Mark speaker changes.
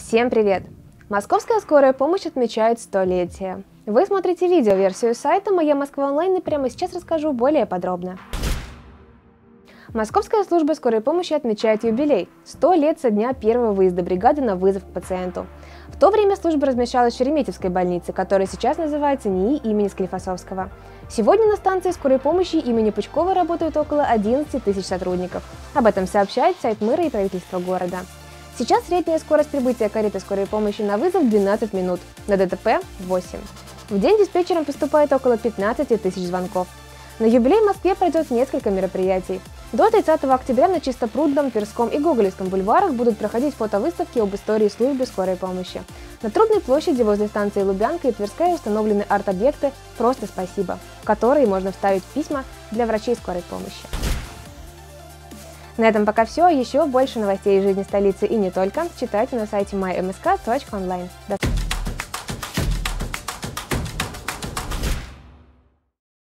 Speaker 1: Всем привет! Московская скорая помощь отмечает столетие. Вы смотрите видео-версию сайта «Моя Москва онлайн» и прямо сейчас расскажу более подробно. Московская служба скорой помощи отмечает юбилей – 100 лет со дня первого выезда бригады на вызов к пациенту. В то время служба размещалась в Шереметьевской больнице, которая сейчас называется НИИ имени Склифосовского. Сегодня на станции скорой помощи имени Пучкова работают около 11 тысяч сотрудников. Об этом сообщает сайт мэра и правительства города. Сейчас средняя скорость прибытия кареты скорой помощи на вызов 12 минут, на ДТП – 8. В день диспетчерам поступает около 15 тысяч звонков. На юбилей в Москве пройдет несколько мероприятий. До 30 октября на Чистопрудном, Тверском и Гоголевском бульварах будут проходить фотовыставки об истории службы скорой помощи. На Трудной площади возле станции Лубянка и Тверская установлены арт-объекты «Просто спасибо», в которые можно вставить письма для врачей скорой помощи. На этом пока все. Еще больше новостей из жизни столицы и не только читайте на сайте mymsk.online. До